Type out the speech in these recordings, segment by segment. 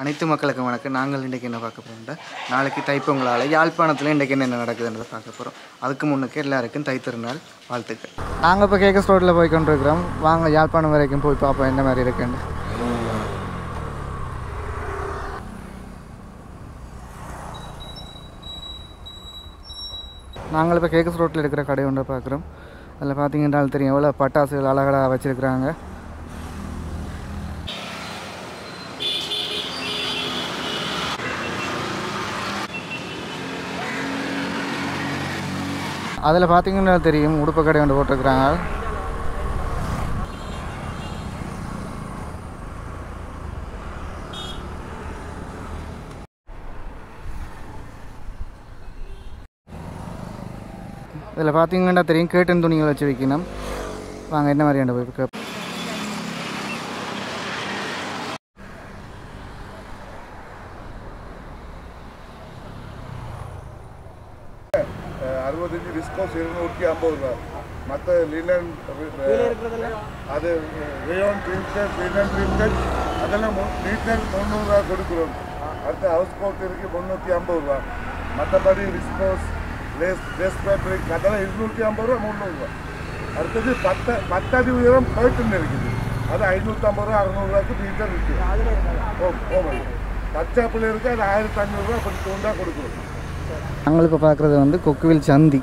அனைத்து மக்களுக்கும் வணக்கம். நாங்கள் இன்றைக்கி என்ன பார்க்க போகிறோம் நாளைக்கு தைப்பொங்கலால் யாழ்ப்பாணத்தில் இன்றைக்கி என்ன நடக்குதுன்றதை பார்க்க போகிறோம் அதுக்கு முன்னுக்கு எல்லாருக்கும் தைத்திருநாள் வாழ்த்துக்கள். நாங்கள் இப்போ கேக்கஸ் ரோட்டில் போய் கொண்டிருக்கிறோம். வாங்க யாழ்ப்பாணம் வரைக்கும் போய் பார்ப்போம் என்ன மாதிரி இருக்குன்னு. நாங்கள் இப்போ கேக்கஸ் ரோட்டில் இருக்கிற கடை ஒன்றை பார்க்குறோம். அதில் பார்த்தீங்கன்றால் தெரியும் எவ்வளோ பட்டாசுகள் அழகழகாக வச்சுருக்குறாங்க. அதில் பார்த்தீங்கன்னா தெரியும் உடுப்பு கடை ஒன்று போட்டிருக்கிறாங்க. இதில் பார்த்தீங்கன்னா தெரியும் கேட்டன் துணிகள் வச்சு வைக்கணும் வாங்க என்ன மாதிரியான போய் அறுபத்தஞ்சு டிஸ்கவுண்ட் இருநூற்றி ஐம்பது ரூபா. மற்ற லினன் அது ரேயான் ட்ரீட்மெண்ட் லினன் ட்ரீட்மெண்ட் அதெல்லாம் லிட்டர் முந்நூறுரூவா கொடுக்குறோம். அடுத்து ஹவுஸ் கோட் இருக்கு முந்நூற்றி ஐம்பது ரூபா. மற்றபடி ரிஸ்போஸ் லேஸ் லேஸ் பேட்ரிக் அதெல்லாம் இருநூற்றி ஐம்பது ரூபா முந்நூறுரூவா அடுத்தது பத்து பத்தடி உயரம் கர்டன் இருக்குது. அது ஐநூற்றம்பது ரூபா அறநூறுவாக்கு மீட்டர் இருக்குது. ஓ ஓ பச்சாப்பில் இருக்குது அது ஆயிரத்தி ஐநூறுரூவா கொஞ்சம் தூண்டா கொடுக்குறோம். நாங்கள் இப்போ பார்க்குறது வந்து கொக்குவில் சந்தி.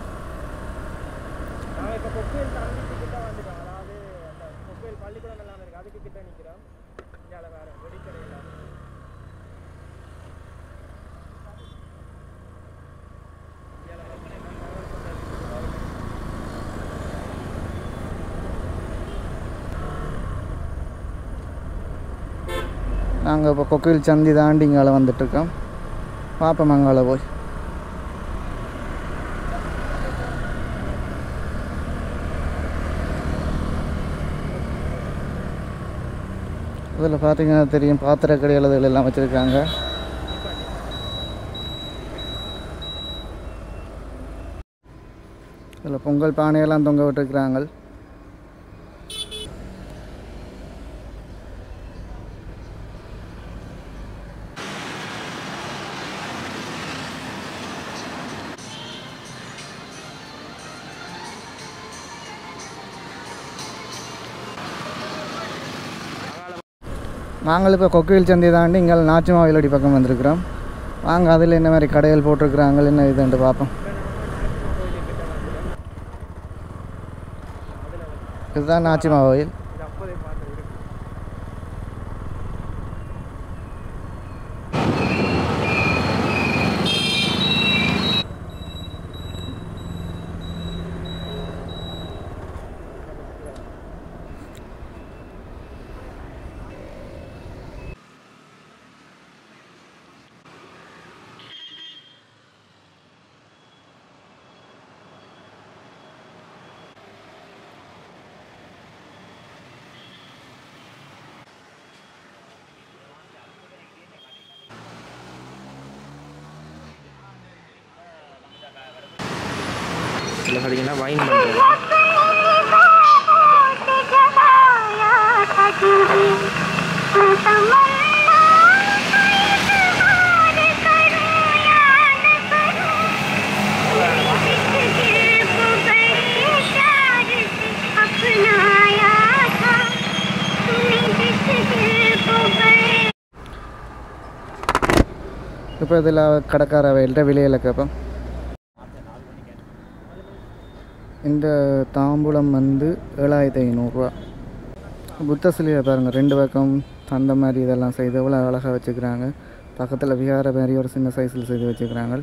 நாங்கள் இப்போ கொக்கையில் சந்தி தாண்டி இங்கால வந்துட்டுருக்கோம் பார்ப்போம் அங்கால போய். இதில் பார்த்தீங்கன்னா தெரியும் பாத்திர கடைகள் இதுல எல்லாம் வச்சுருக்காங்க. இதில் பொங்கல் பானையெல்லாம் தொங்க விட்டுருக்குறாங்க. நாங்கள் இப்போ கொக்கையில் சந்தை தாண்டி இங்கே நாச்சிமா வயலடி பக்கம் வந்திருக்கிறோம். வாங்க அதில் என்ன மாதிரி கடைகள் போட்டிருக்கிறாங்க என்ன இதுன்ட்டு பார்ப்போம். இதுதான் நாச்சிமா கோயில் இதில் பார்த்தீங்கன்னா வைன் பண்ணுறது இப்போ இதில் கடைக்கார வயல்கிட்ட விலையில் கேட்போம் இந்த தாம்பூலம் வந்து ஏழாயிரத்தி ஐநூறுரூவா. புத்த சிலையை பாருங்கள் ரெண்டு பக்கம் அந்த மாதிரி இதெல்லாம் செய்து எவ்வளோ அழகாக வச்சுக்கிறாங்க. பக்கத்தில் விகார மாதிரி ஒரு சின்ன சைஸில் செய்து வச்சுக்கிறாங்க.